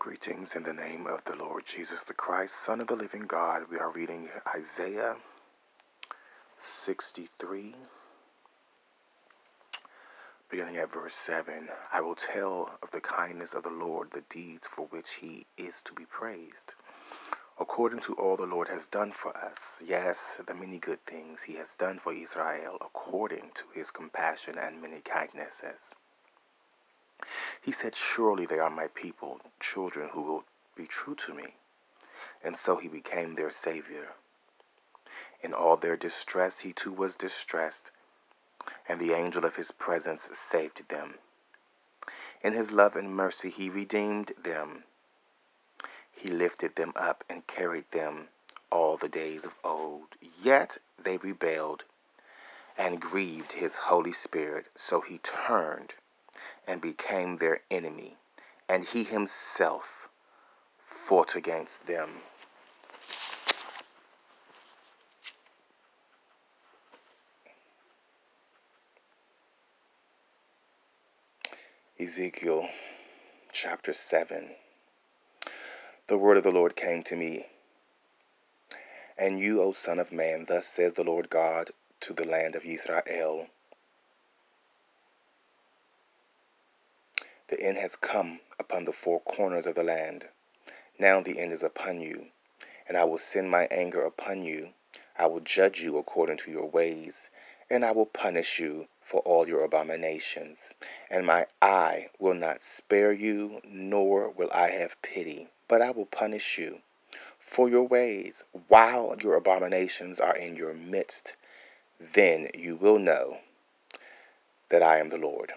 Greetings in the name of the Lord Jesus the Christ, Son of the living God. We are reading Isaiah 63, beginning at verse 7. I will tell of the kindness of the Lord, the deeds for which he is to be praised. According to all the Lord has done for us, yes, the many good things he has done for Israel, according to his compassion and many kindnesses. He said, Surely they are my people, children who will be true to me. And so he became their Savior. In all their distress, he too was distressed, and the angel of his presence saved them. In his love and mercy, he redeemed them. He lifted them up and carried them all the days of old. Yet they rebelled and grieved his Holy Spirit, so he turned and became their enemy, and he himself fought against them. Ezekiel chapter 7. The word of the Lord came to me. And you, O Son of Man, thus says the Lord God to the land of Israel The end has come upon the four corners of the land. Now the end is upon you, and I will send my anger upon you. I will judge you according to your ways, and I will punish you for all your abominations. And my eye will not spare you, nor will I have pity, but I will punish you for your ways while your abominations are in your midst. Then you will know that I am the Lord.